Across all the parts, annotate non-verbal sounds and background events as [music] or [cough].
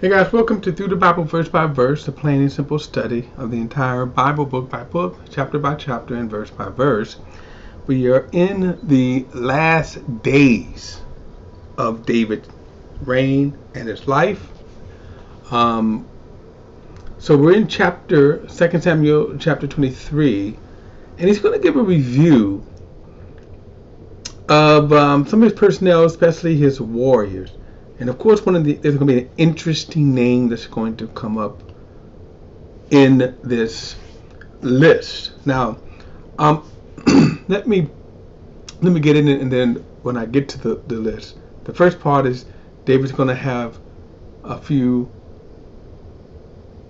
Hey guys, welcome to Through the Bible Verse by Verse, the plain and simple study of the entire Bible book by book, chapter by chapter, and verse by verse. We are in the last days of David's reign and his life. Um, so we're in chapter 2 Samuel chapter 23, and he's going to give a review of um, some of his personnel, especially his warriors. And of course, one of the there's going to be an interesting name that's going to come up in this list. Now, um, [clears throat] let me let me get in it, and then when I get to the, the list, the first part is David's going to have a few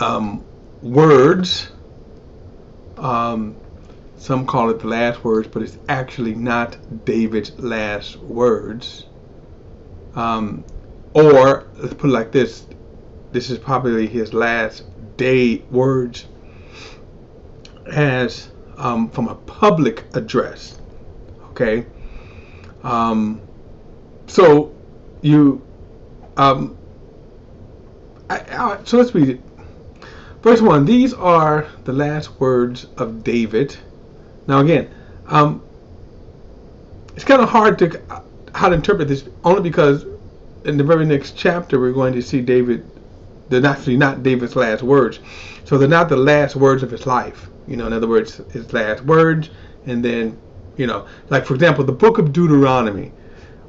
um, words. Um, some call it the last words, but it's actually not David's last words. Um, or let's put it like this: this is probably his last day words as um, from a public address. Okay. Um, so you um, I, I, so let's read it. Verse one. These are the last words of David. Now again, um, it's kind of hard to how to interpret this only because in the very next chapter, we're going to see David. They're actually not David's last words, so they're not the last words of his life. You know, in other words, his last words, and then, you know, like for example, the book of Deuteronomy,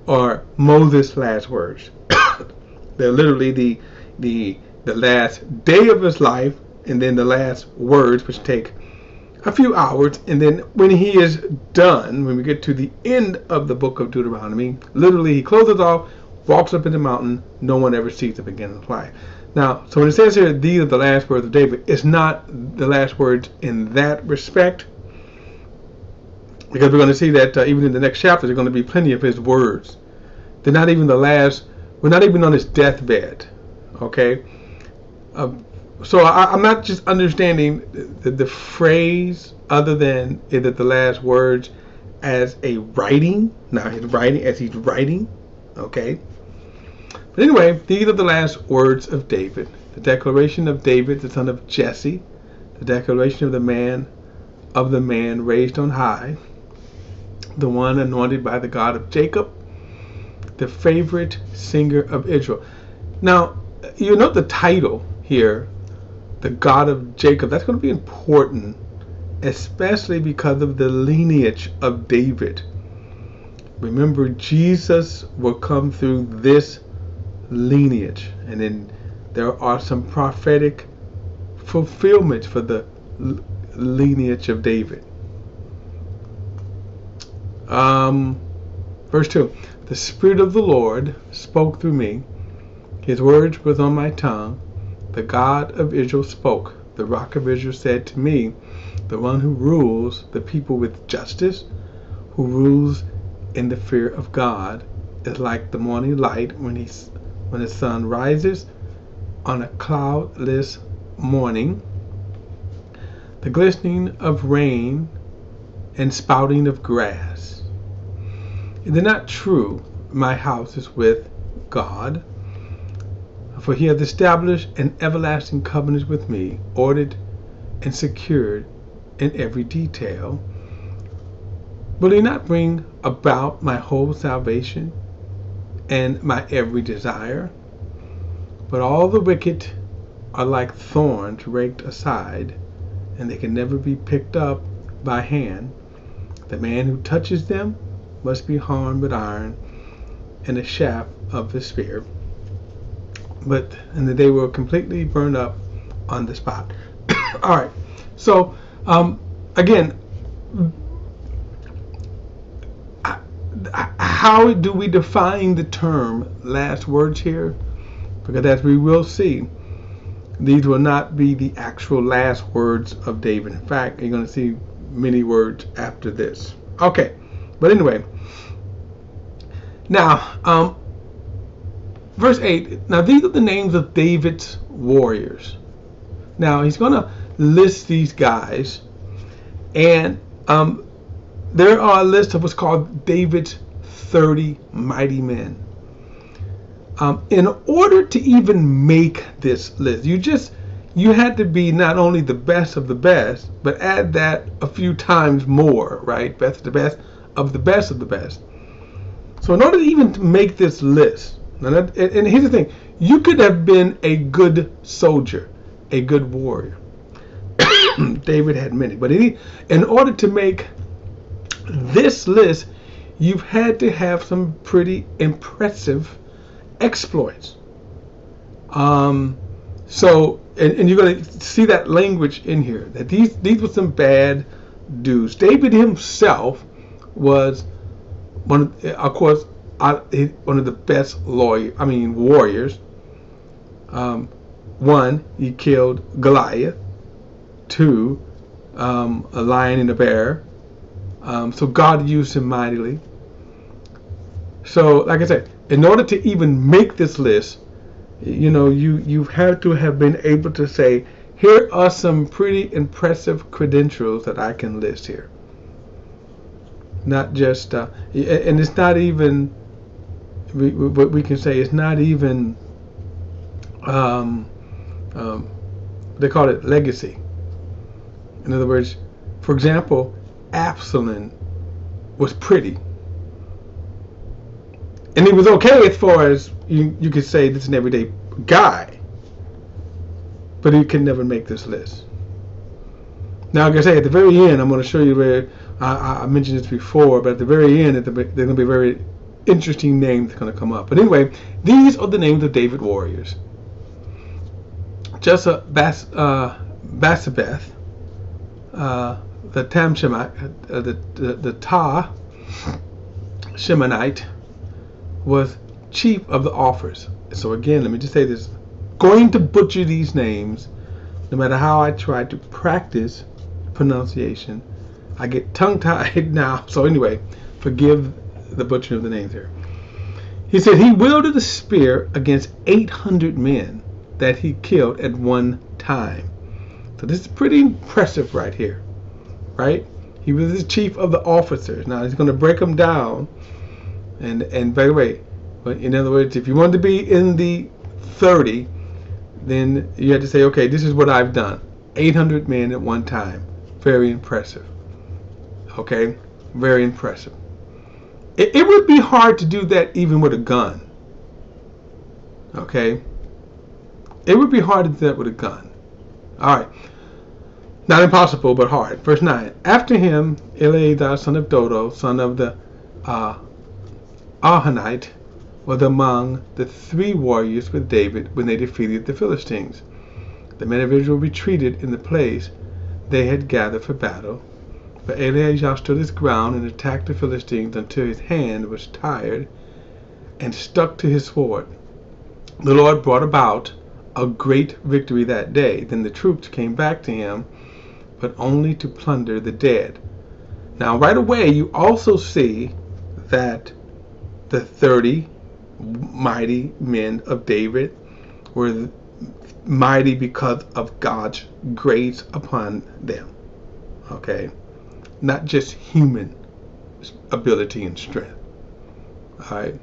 or Moses' last words. [coughs] they're literally the the the last day of his life, and then the last words, which take a few hours, and then when he is done, when we get to the end of the book of Deuteronomy, literally he closes off walks up in the mountain, no one ever sees him again in his life. Now, so when it says here, these are the last words of David, it's not the last words in that respect, because we're going to see that uh, even in the next chapter, there's going to be plenty of his words. They're not even the last, we're not even on his deathbed, okay? Uh, so I, am not just understanding the, the phrase other than is it the last words as a writing, now his writing, as he's writing, okay? Anyway, these are the last words of David. The declaration of David, the son of Jesse, the declaration of the man of the man raised on high, the one anointed by the God of Jacob, the favorite singer of Israel. Now, you note the title here, the God of Jacob. That's going to be important, especially because of the lineage of David. Remember, Jesus will come through this lineage. And then there are some prophetic fulfillments for the lineage of David. Um, verse 2 The Spirit of the Lord spoke through me, His words was on my tongue. The God of Israel spoke. The rock of Israel said to me, The one who rules the people with justice, who rules in the fear of God, is like the morning light when he when the sun rises on a cloudless morning, the glistening of rain and spouting of grass. Is it not true my house is with God? For he hath established an everlasting covenant with me, ordered and secured in every detail. Will he not bring about my whole salvation and my every desire. But all the wicked are like thorns raked aside, and they can never be picked up by hand. The man who touches them must be harmed with iron and a shaft of the spear. But and that they were completely burned up on the spot. [coughs] All right. So um, again, how do we define the term last words here? Because as we will see, these will not be the actual last words of David. In fact, you're going to see many words after this. Okay, but anyway, now, um, verse 8. Now, these are the names of David's warriors. Now, he's going to list these guys, and um, there are a list of what's called David's 30 mighty men. Um, in order to even make this list, you just you had to be not only the best of the best, but add that a few times more, right? Best of the best of the best of the best. So in order to even make this list, and, and here's the thing, you could have been a good soldier, a good warrior. [coughs] David had many, but in, in order to make this list, you've had to have some pretty impressive exploits. Um, so, and, and you're going to see that language in here that these these were some bad dudes. David himself was one, of, of course, one of the best lawyer. I mean, warriors. Um, one, he killed Goliath. Two, um, a lion and a bear. Um, so God used him mightily. So, like I said, in order to even make this list, you know, you you have to have been able to say, here are some pretty impressive credentials that I can list here. Not just, uh, and it's not even what we can say. It's not even. Um, um, they call it legacy. In other words, for example, Absalom was pretty and he was okay as far as you you could say this is an everyday guy, but he can never make this list. Now, like I say, at the very end, I'm going to show you where I, I mentioned this before, but at the very end, at the, they're going to be very interesting name that's going to come up. But anyway, these are the names of David warriors. Jessa Bas, uh, Basabeth, uh, the Tam Shemite, uh, the, the, the Ta Shemanite, was chief of the offers. So again, let me just say this. Going to butcher these names, no matter how I try to practice pronunciation, I get tongue tied [laughs] now. So anyway, forgive the butchering of the names here. He said he wielded a spear against 800 men that he killed at one time. So this is pretty impressive right here, right? He was the chief of the officers. Now he's going to break them down and and by the way, in other words, if you want to be in the 30, then you have to say, okay, this is what I've done. 800 men at one time. Very impressive. Okay, very impressive. It, it would be hard to do that even with a gun. Okay, it would be hard to do that with a gun. All right. Not impossible, but hard. Verse 9. After him, Eleazar, son of Dodo, son of the uh, Ahonite was among the three warriors with David when they defeated the Philistines. The men of Israel retreated in the place they had gathered for battle. But Eleazar stood his ground and attacked the Philistines until his hand was tired and stuck to his sword. The Lord brought about a great victory that day. Then the troops came back to him, but only to plunder the dead. Now, right away, you also see that the 30 mighty men of David were mighty because of God's grace upon them. Okay? Not just human ability and strength. All right.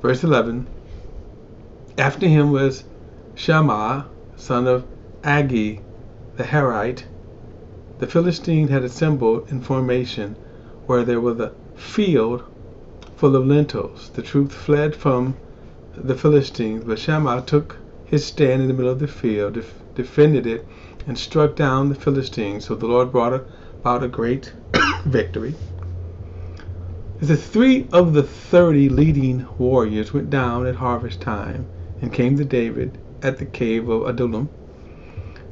Verse 11. After him was Shammah, son of Agi, the Herite. The Philistine had assembled in formation where there was a field full of lentils. The troops fled from the Philistines, but Shammah took his stand in the middle of the field, def- defended it, and struck down the Philistines. So the Lord brought about a great [coughs] victory. The three of the thirty leading warriors went down at harvest time and came to David at the cave of Adullam.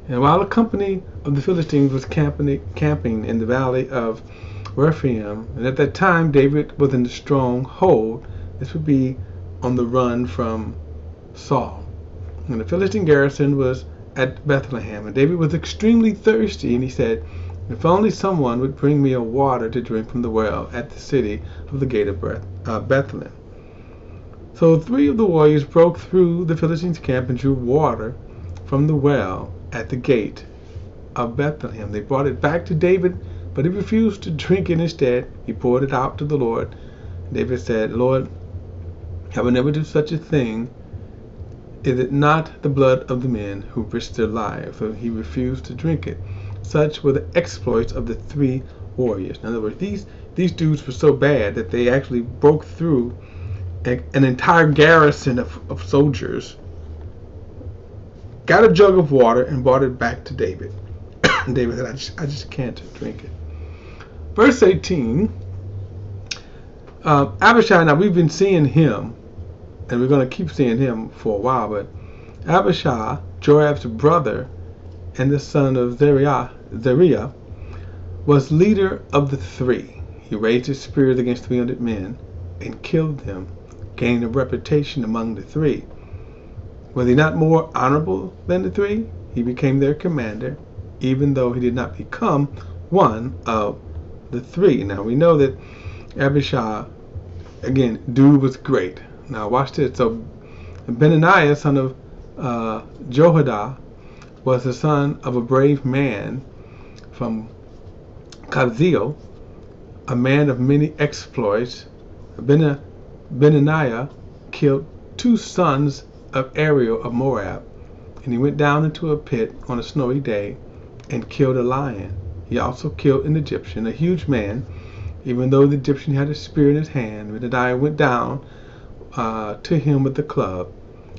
And while a company of the Philistines was camping, camping in the valley of Rephaim. And at that time, David was in the stronghold. This would be on the run from Saul. And the Philistine garrison was at Bethlehem. And David was extremely thirsty, and he said, If only someone would bring me a water to drink from the well at the city of the gate of uh, Bethlehem. So three of the warriors broke through the Philistines' camp and drew water from the well at the gate of Bethlehem. They brought it back to David but he refused to drink it instead. He poured it out to the Lord. David said, Lord, I will never do such a thing. Is it not the blood of the men who risked their lives? So he refused to drink it. Such were the exploits of the three warriors. In other words, these these dudes were so bad that they actually broke through a, an entire garrison of, of soldiers, got a jug of water, and brought it back to David. [coughs] David said, I just, I just can't drink it. Verse 18 uh, Abishai, now we've been seeing him, and we're going to keep seeing him for a while, but Abishai, Joab's brother, and the son of Zeruiah, Zeruiah was leader of the three. He raised his spears against 300 men and killed them, gaining a reputation among the three. Was he not more honorable than the three? He became their commander, even though he did not become one of the three. Now we know that Abishai, again, dude was great. Now watch this. So Benaniah, son of uh, was the son of a brave man from Kabzeel, a man of many exploits. Ben- Benaniah killed two sons of Ariel of Moab, and he went down into a pit on a snowy day and killed a lion. He also killed an Egyptian, a huge man, even though the Egyptian had a spear in his hand. Benaniah went down uh, to him with the club,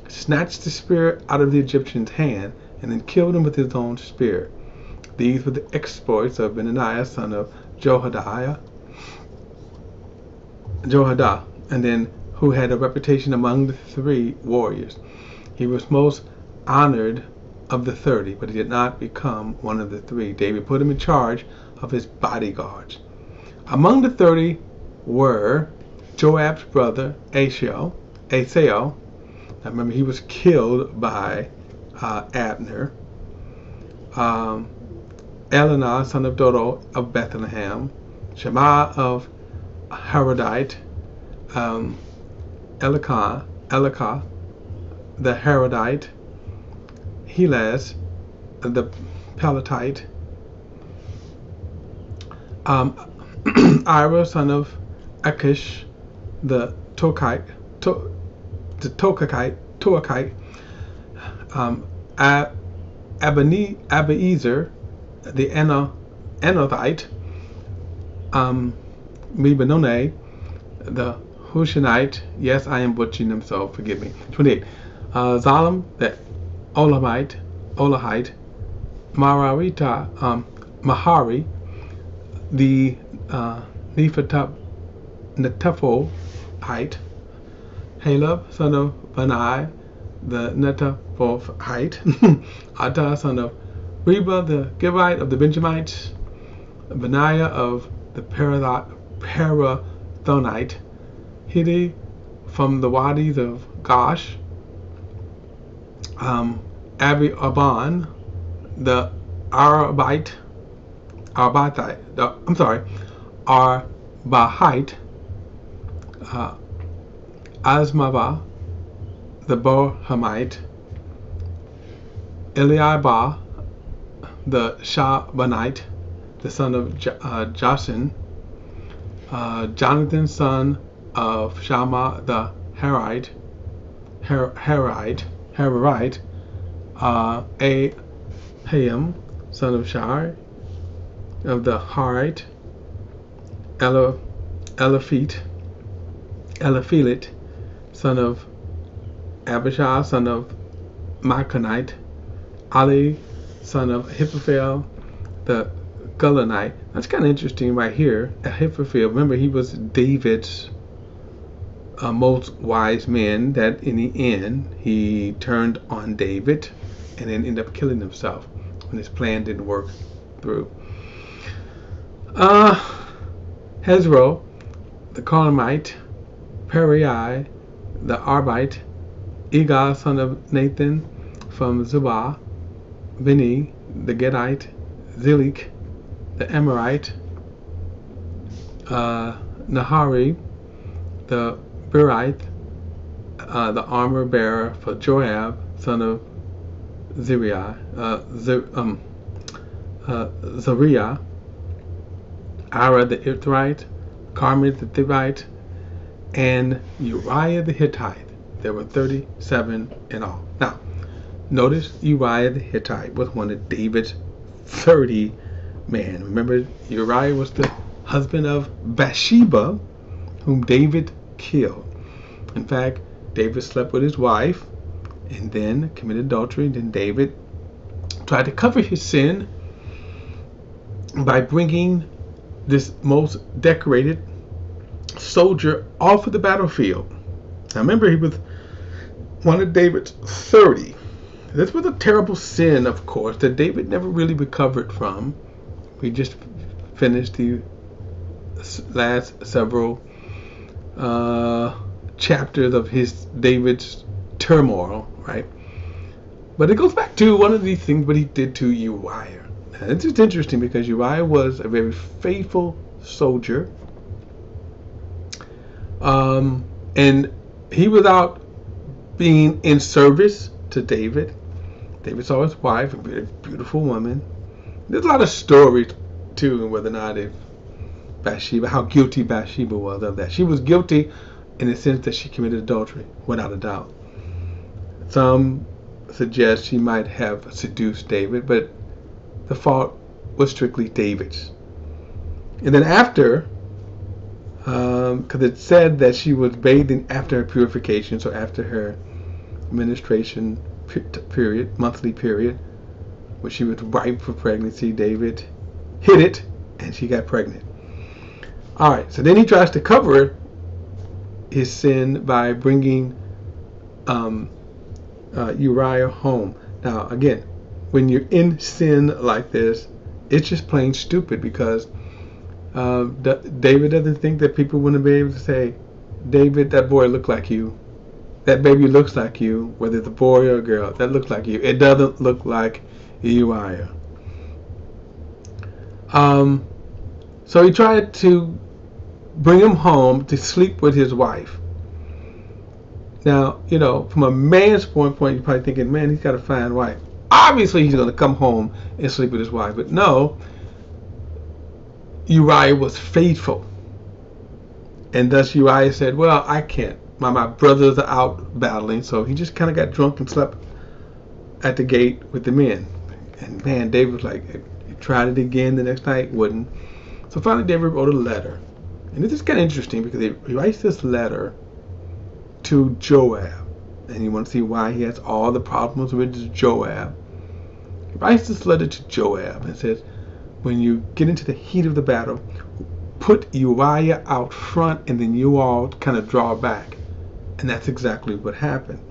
snatched the spear out of the Egyptian's hand, and then killed him with his own spear. These were the exploits of Benaniah, son of Jehoiada, Jehoiada, and then who had a reputation among the three warriors. He was most honored of the thirty, but he did not become one of the three. David put him in charge of his bodyguards. Among the thirty were Joab's brother Asahel. Asael. Now remember, he was killed by uh, Abner. Um, Elkanah, son of Dodo of Bethlehem. Shema of Herodite, Um, Elikah, Elikah, the Harodite. Helaz, the Peletite. Um, [clears throat] Ira, son of Akish, the Tokite, to, the Tokite, Toakite, um, Abiezer, the Ana, Anathite, um, the Hushanite. Yes, I am butchering them, so forgive me. 28. Uh, Zalem, the Olamite, Olahite, Marawita, um, Mahari, the uh, Nephatap, Netaphoite, Halab, son of Benai, the Netaphoite, [laughs] Atta, son of Reba, the Givite of the Benjamites, Benaiah of the Parathonite, Hidi from the wadis of Gosh, um, Abi Aban, the Arabite, Arabite, the, I'm sorry, Arbahite, uh, Asmava, the Bohamite, Eliabah, the Shabanite, the son of J- uh, Jason, uh, Jonathan, son of Shammah the Herite, Her- Harite, Harite, uh, A. Hayam, son of Shai, of the Harite, Ela, Elaphite, Elaphilit, son of Abishai, son of Maconite, Ali, son of Hippophel, the Gulanite. That's kind of interesting right here. Ahithophel, remember he was David's uh, most wise man that in the end he turned on David and then ended up killing himself when his plan didn't work through. Uh, Hezro, the Carmite, Perai, the Arbite, Egal, son of Nathan from Zubah, Bini, the Gedite, Zilik, the Amorite, uh, Nahari, the Berite, uh, the armor bearer for Joab, son of Zeriah, uh, Zer, um, uh, the Ithrite, Carmi the Thivite, and Uriah the Hittite. There were 37 in all. Now, notice Uriah the Hittite was one of David's 30 men. Remember, Uriah was the husband of Bathsheba, whom David killed. In fact, David slept with his wife and then committed adultery. Then David tried to cover his sin by bringing this most decorated soldier off of the battlefield. Now remember, he was one of David's 30. This was a terrible sin, of course, that David never really recovered from. We just finished the last several uh, chapters of his David's turmoil, right? But it goes back to one of these things what he did to Uriah. Now, it's just interesting because Uriah was a very faithful soldier. Um, and he was out being in service to David. David saw his wife, a beautiful woman. There's a lot of stories too, whether or not if Bathsheba, how guilty Bathsheba was of that. She was guilty in the sense that she committed adultery, without a doubt. Some suggest she might have seduced David, but the fault was strictly David's. And then after, because um, it said that she was bathing after her purification, so after her menstruation period, monthly period, when she was ripe for pregnancy, David hit it and she got pregnant. All right, so then he tries to cover his sin by bringing um, uh, Uriah home. Now, again, when you're in sin like this, it's just plain stupid because uh, David doesn't think that people wouldn't be able to say, David, that boy looked like you. That baby looks like you, whether it's a boy or a girl. That looks like you. It doesn't look like Uriah. Um, so he tried to bring him home to sleep with his wife. Now, you know, from a man's point, point you're probably thinking, man, he's got a fine wife. Obviously, he's going to come home and sleep with his wife. But no, Uriah was faithful. And thus Uriah said, well, I can't. My, my brothers are out battling. So he just kind of got drunk and slept at the gate with the men. And man, David was like, he tried it again the next night, wouldn't. So finally, David wrote a letter. And this is kind of interesting because he writes this letter to Joab. And you want to see why he has all the problems with Joab. He writes this letter to Joab and says, when you get into the heat of the battle, put Uriah out front and then you all kind of draw back. And that's exactly what happened.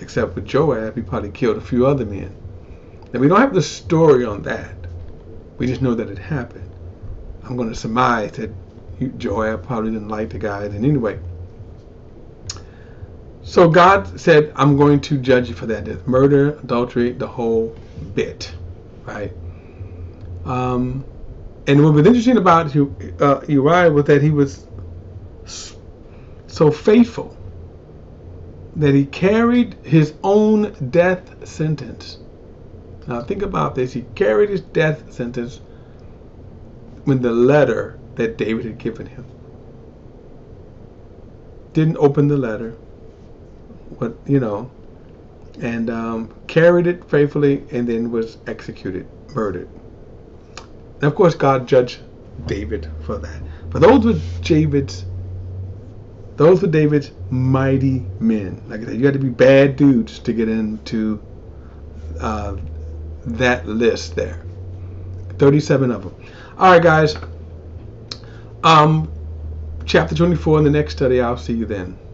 Except with Joab, he probably killed a few other men. Now, we don't have the story on that. We just know that it happened. I'm going to surmise that Joab probably didn't like the guys. And anyway, so God said, I'm going to judge you for that. There's murder, adultery, the whole bit, right? Um, and what was interesting about uh, Uriah was that he was so faithful that he carried his own death sentence. Now think about this. He carried his death sentence when the letter that David had given him. Didn't open the letter what you know, and um, carried it faithfully, and then was executed, murdered. And of course, God judged David for that. But those were David's. Those were David's mighty men. Like I said, you had to be bad dudes to get into uh, that list there. 37 of them. All right, guys. Um, chapter 24 in the next study. I'll see you then.